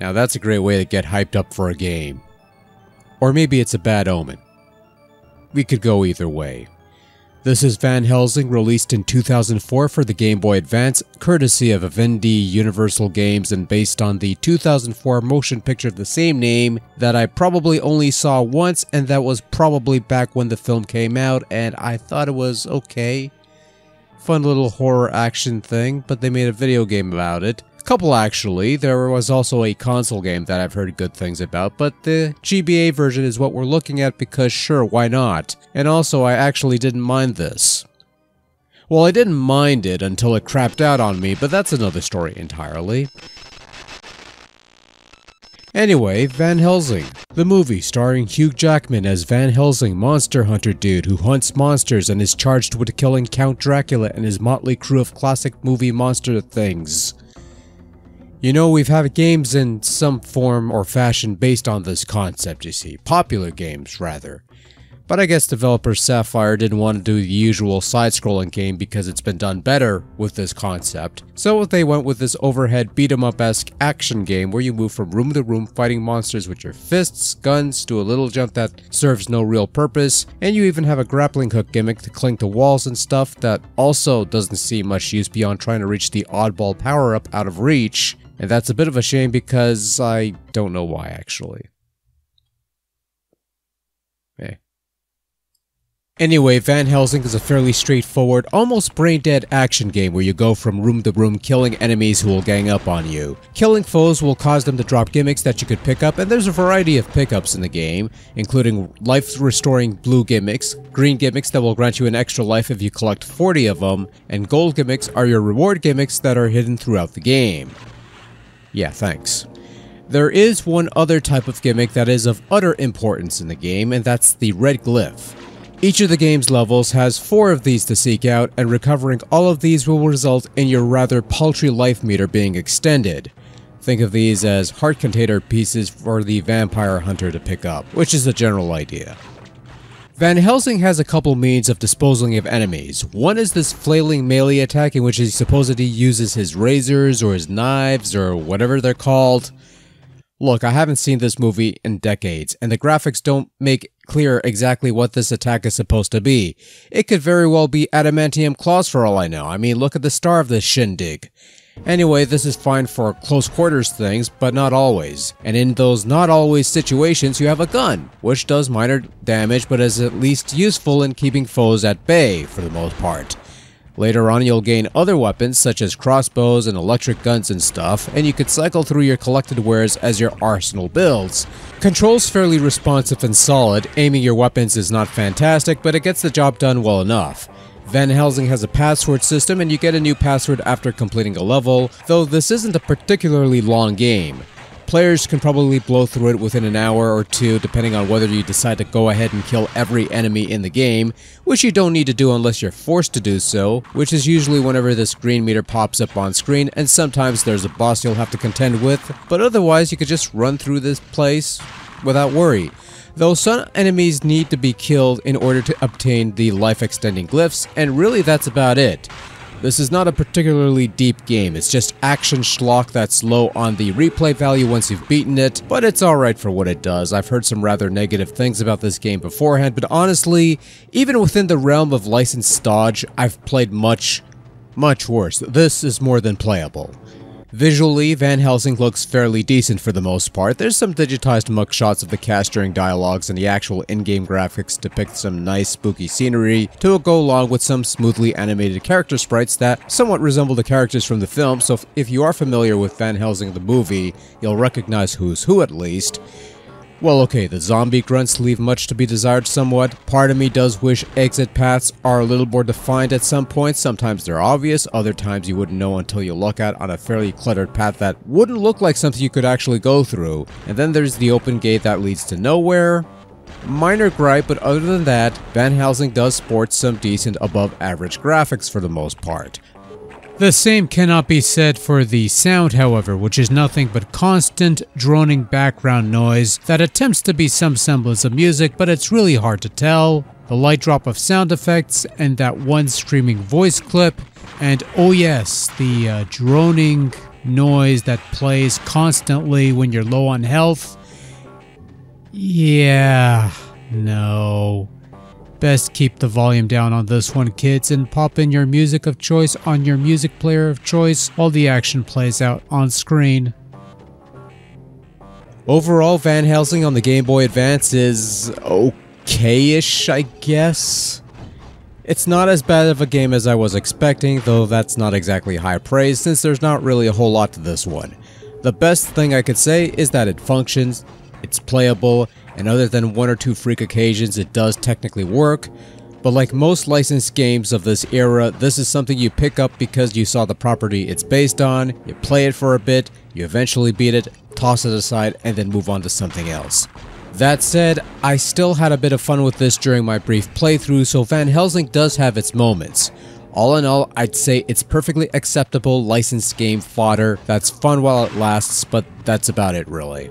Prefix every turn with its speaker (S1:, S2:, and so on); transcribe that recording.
S1: Now that's a great way to get hyped up for a game. Or maybe it's a bad omen. We could go either way. This is Van Helsing, released in 2004 for the Game Boy Advance, courtesy of Vivendi Universal Games and based on the 2004 motion picture of the same name that I probably only saw once and that was probably back when the film came out and I thought it was okay. Fun little horror action thing, but they made a video game about it couple actually. There was also a console game that I've heard good things about, but the GBA version is what we're looking at because sure, why not? And also, I actually didn't mind this. Well, I didn't mind it until it crapped out on me, but that's another story entirely. Anyway, Van Helsing. The movie starring Hugh Jackman as Van Helsing, monster hunter dude who hunts monsters and is charged with killing Count Dracula and his motley crew of classic movie monster things. You know, we've had games in some form or fashion based on this concept, you see. Popular games, rather. But I guess developer Saffire didn't want to do the usual side-scrolling game because it's been done better with this concept. So they went with this overhead beat-em-up-esque action game where you move from room to room fighting monsters with your fists, guns, do a little jump that serves no real purpose, and you even have a grappling hook gimmick to cling to walls and stuff that also doesn't see much use beyond trying to reach the oddball power-up out of reach, and that's a bit of a shame because I don't know why, actually. Eh. Anyway, Van Helsing is a fairly straightforward, almost brain-dead action game where you go from room to room killing enemies who will gang up on you. Killing foes will cause them to drop gimmicks that you could pick up, and there's a variety of pickups in the game, including life-restoring blue gimmicks, green gimmicks that will grant you an extra life if you collect 40 of them, and gold gimmicks are your reward gimmicks that are hidden throughout the game. Yeah, thanks. There is one other type of gimmick that is of utter importance in the game, and that's the red glyph. Each of the game's levels has four of these to seek out, and recovering all of these will result in your rather paltry life meter being extended. Think of these as heart container pieces for the vampire hunter to pick up, which is the general idea. Van Helsing has a couple means of disposing of enemies. One is this flailing melee attack in which he supposedly uses his razors or his knives or whatever they're called. Look, I haven't seen this movie in decades, and the graphics don't make clear exactly what this attack is supposed to be. It could very well be adamantium claws for all I know. I mean, look at the star of this shindig. Anyway, this is fine for close quarters things, but not always. And in those not always situations, you have a gun, which does minor damage but is at least useful in keeping foes at bay for the most part. Later on, you'll gain other weapons such as crossbows and electric guns and stuff, and you could cycle through your collected wares as your arsenal builds. Control's fairly responsive and solid, aiming your weapons is not fantastic, but it gets the job done well enough. Van Helsing has a password system and you get a new password after completing a level, though this isn't a particularly long game. Players can probably blow through it within an hour or two depending on whether you decide to go ahead and kill every enemy in the game, which you don't need to do unless you're forced to do so, which is usually whenever this green meter pops up on screen and sometimes there's a boss you'll have to contend with, but otherwise you could just run through this place without worry though some enemies need to be killed in order to obtain the life-extending glyphs, and really that's about it. This is not a particularly deep game, it's just action schlock that's low on the replay value once you've beaten it, but it's alright for what it does. I've heard some rather negative things about this game beforehand, but honestly, even within the realm of licensed dodge, I've played much, much worse. This is more than playable. Visually, Van Helsing looks fairly decent for the most part. There's some digitized mugshots of the cast during dialogues and the actual in-game graphics depict some nice spooky scenery to go along with some smoothly animated character sprites that somewhat resemble the characters from the film, so if you are familiar with Van Helsing the movie, you'll recognize who's who at least. Well, okay, the zombie grunts leave much to be desired somewhat. Part of me does wish exit paths are a little more defined at some points. Sometimes they're obvious, other times you wouldn't know until you look at on a fairly cluttered path that wouldn't look like something you could actually go through. And then there's the open gate that leads to nowhere. Minor gripe, but other than that, Van Helsing does sport some decent above average graphics for the most part.
S2: The same cannot be said for the sound, however, which is nothing but constant droning background noise that attempts to be some semblance of music, but it's really hard to tell. The light drop of sound effects and that one screaming voice clip, and oh yes, the uh, droning noise that plays constantly when you're low on health. Yeah, no. Best keep the volume down on this one, kids, and pop in your music of choice on your music player of choice while the action plays out on screen.
S1: Overall, Van Helsing on the Game Boy Advance is okay-ish, I guess. It's not as bad of a game as I was expecting, though that's not exactly high praise since there's not really a whole lot to this one. The best thing I could say is that it functions, it's playable, and other than one or two freak occasions it does technically work, but like most licensed games of this era, this is something you pick up because you saw the property it's based on, you play it for a bit, you eventually beat it, toss it aside, and then move on to something else. That said, I still had a bit of fun with this during my brief playthrough, so Van Helsing does have its moments. All in all, I'd say it's perfectly acceptable licensed game fodder that's fun while it lasts, but that's about it really.